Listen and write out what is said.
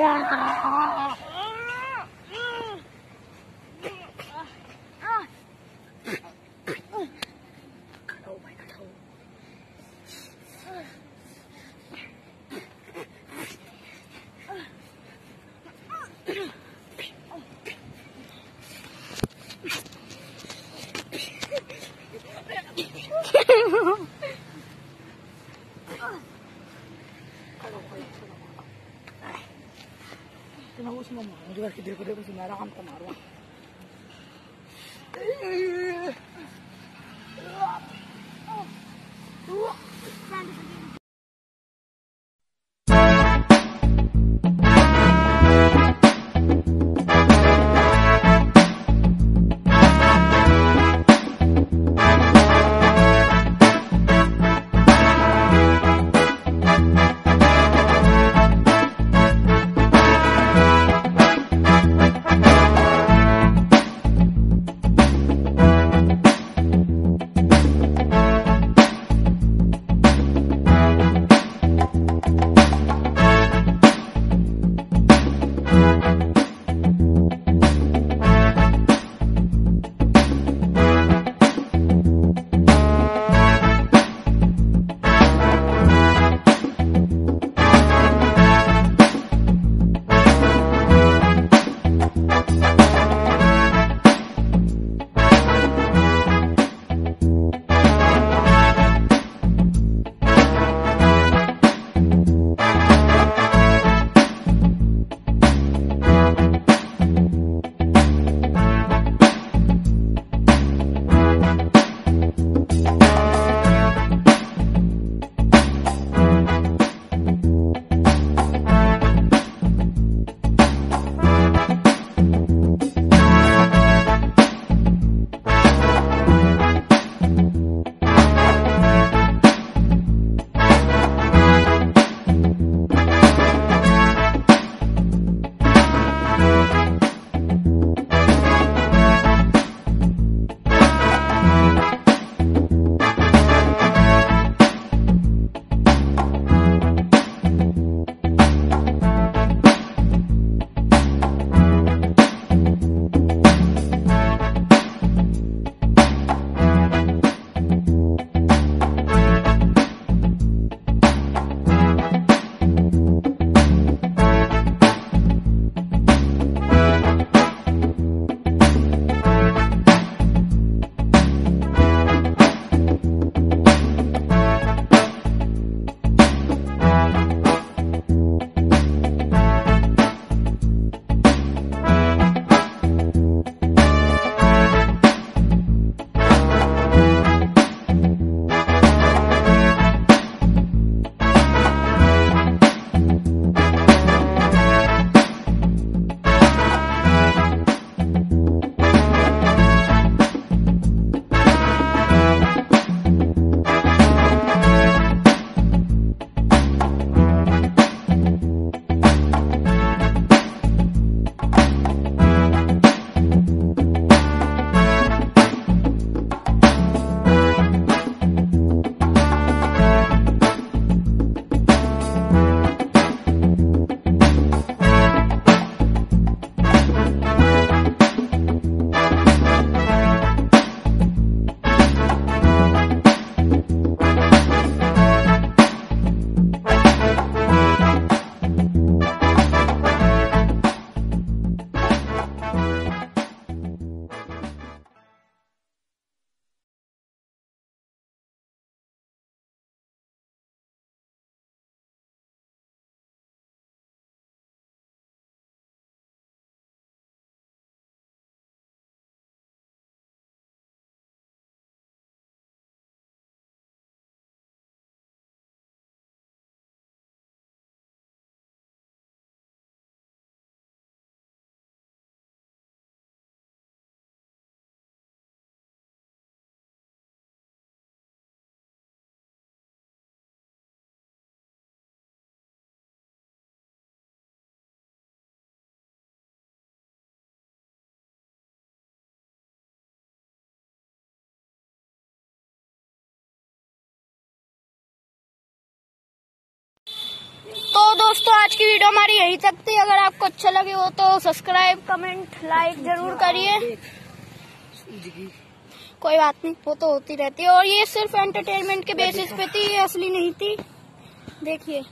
ยั Tinawas mo mo. Hindi ba kidil ko din kung sinara दोस्तों आज की video हमारी यही तक थी। अगर आपको अच्छा लगे हो तो सब्सक्राइब कमेंट लाइक ज़रूर करिए। कोई बात नहीं वो तो होती रहती है। और ये सिर्फ़ एंटरटेनमेंट के बेसिस पे थी ये असली नहीं थी। देखिए।